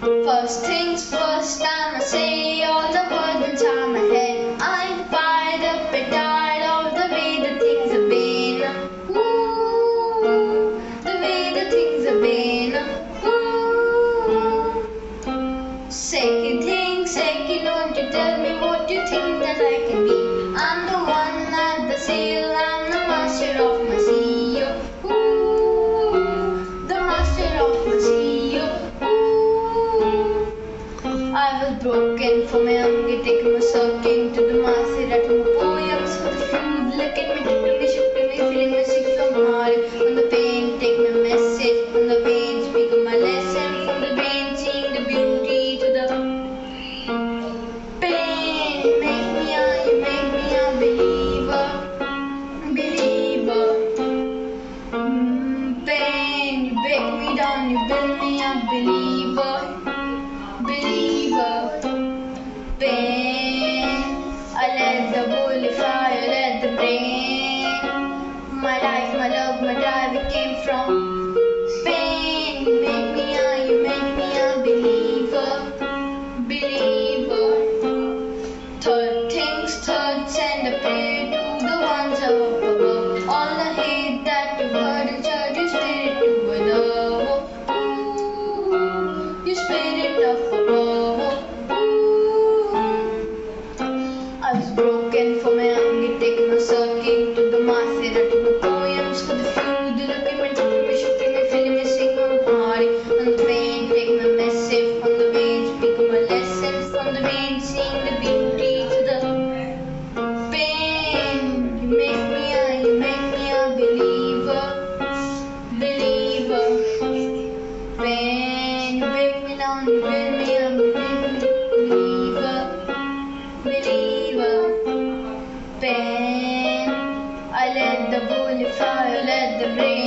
First things first, I'ma say all the words inside my head. I'm fired up and tired of the way the things have been. Ooh, the way the things have been. Ooh. Second thing, second, won't you tell me what you think that I can be? I'm the I was broken from my hunger, taking my sucking to the master, writing my poems for the food. Look at me, tipping me, shifting me, feeling my sick from heart. The pain, take my message. On the pain, speak of my lesson. From the pain, seeing the beauty to the pain. Make me a, you make me a believer, believer. Mm, pain, you break me down, you build me a believer, Things third, send a prayer to the ones up above. All the hate that you've heard in church, you spirit to above. Ooh, you spirit of above. I was broken for my hunger, taking my sucking to the master, to the poems for the food. The rain.